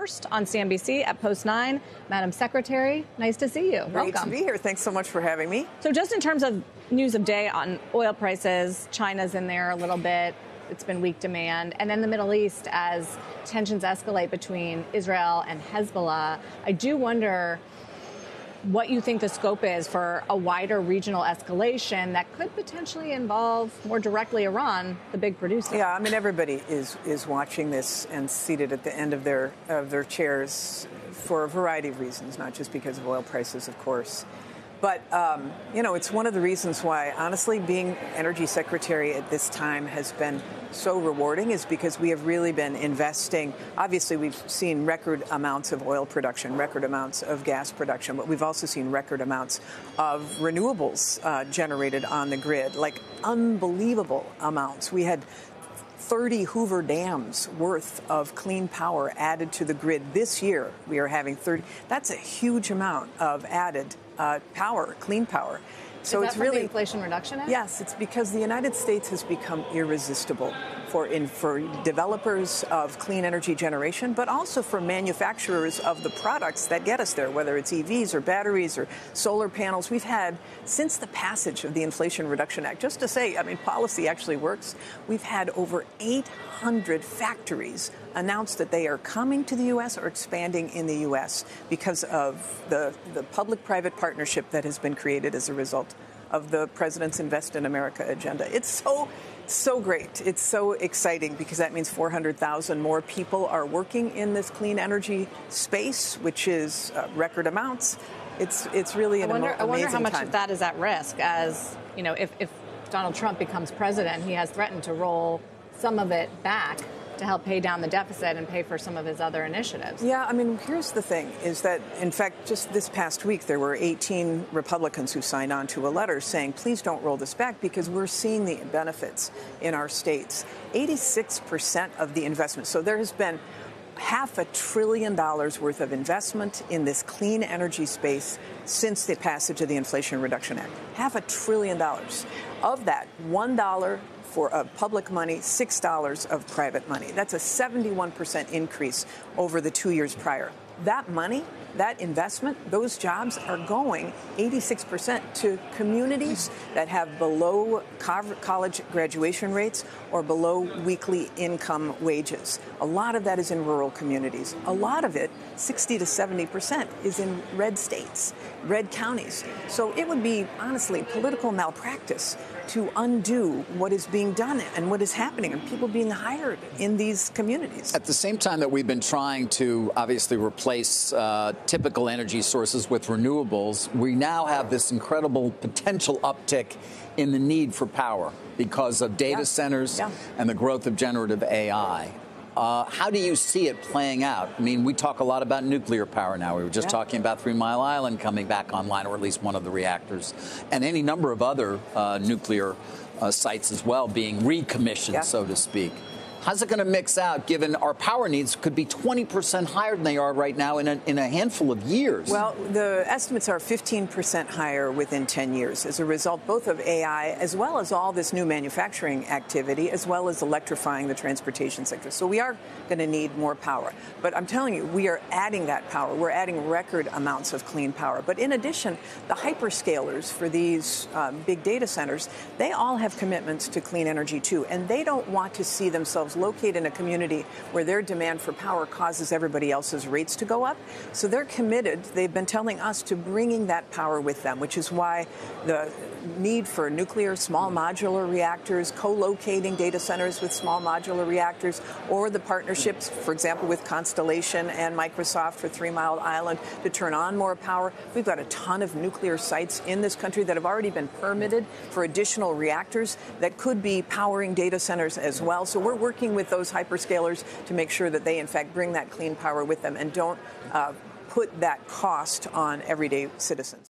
first on CNBC at Post 9. Madam Secretary, nice to see you. Great Welcome. to be here. Thanks so much for having me. So, just in terms of news of day on oil prices, China's in there a little bit. It's been weak demand. And then the Middle East, as tensions escalate between Israel and Hezbollah, I do wonder what you think the scope is for a wider regional escalation that could potentially involve more directly Iran, the big producer. Yeah, I mean everybody is is watching this and seated at the end of their of their chairs for a variety of reasons, not just because of oil prices, of course. But, um, you know, it's one of the reasons why, honestly, being energy secretary at this time has been so rewarding is because we have really been investing. Obviously, we've seen record amounts of oil production, record amounts of gas production, but we've also seen record amounts of renewables uh, generated on the grid, like unbelievable amounts. We had 30 Hoover dams worth of clean power added to the grid this year. We are having 30. That's a huge amount of added uh, power, clean power. So it's really Inflation Reduction Act. Yes, it's because the United States has become irresistible for in, for developers of clean energy generation, but also for manufacturers of the products that get us there, whether it's EVs or batteries or solar panels. We've had since the passage of the Inflation Reduction Act. Just to say, I mean, policy actually works. We've had over 800 factories announced that they are coming to the U.S. or expanding in the U.S. because of the, the public private partnership that has been created as a result of the president's Invest in America agenda. It's so so great. It's so exciting because that means 400,000 more people are working in this clean energy space, which is uh, record amounts. It's it's really an I wonder, amo- I wonder how much time. of that is at risk as, you know, if, if Donald Trump becomes president, he has threatened to roll some of it back to help pay down the deficit and pay for some of his other initiatives. Yeah, I mean, here's the thing is that, in fact, just this past week, there were 18 Republicans who signed on to a letter saying, please don't roll this back because we're seeing the benefits in our states. 86% of the investment. So there has been half a trillion dollars worth of investment in this clean energy space since the passage of the Inflation Reduction Act. Half a trillion dollars. Of that, $1 for uh, public money, $6 of private money. That's a 71% increase over the two years prior. That money, that investment, those jobs are going 86% to communities that have below college graduation rates or below weekly income wages. A lot of that is in rural communities. A lot of it, 60 to 70%, is in red states, red counties. So it would be, honestly, political malpractice to undo what is being done and what is happening and people being hired in these communities. At the same time that we've been trying to obviously replace uh, typical energy sources with renewables, we now have this incredible potential uptick in the need for power because of data yeah. centers yeah. and the growth of generative AI. Uh, how do you see it playing out? I mean, we talk a lot about nuclear power now. We were just yeah. talking about Three Mile Island coming back online, or at least one of the reactors, and any number of other uh, nuclear uh, sites as well being recommissioned, yeah. so to speak. How's it going to mix out given our power needs could be 20% higher than they are right now in a, in a handful of years? Well, the estimates are 15% higher within 10 years as a result both of AI as well as all this new manufacturing activity, as well as electrifying the transportation sector. So we are going to need more power. But I'm telling you, we are adding that power. We're adding record amounts of clean power. But in addition, the hyperscalers for these um, big data centers, they all have commitments to clean energy too. And they don't want to see themselves themselves located in a community where their demand for power causes everybody else's rates to go up. So they're committed, they've been telling us, to bringing that power with them, which is why the need for nuclear small modular reactors, co locating data centers with small modular reactors, or the partnerships, for example, with Constellation and Microsoft for Three Mile Island to turn on more power. We've got a ton of nuclear sites in this country that have already been permitted for additional reactors that could be powering data centers as well. So we're working working with those hyperscalers to make sure that they, in fact, bring that clean power with them and don't uh, put that cost on everyday citizens.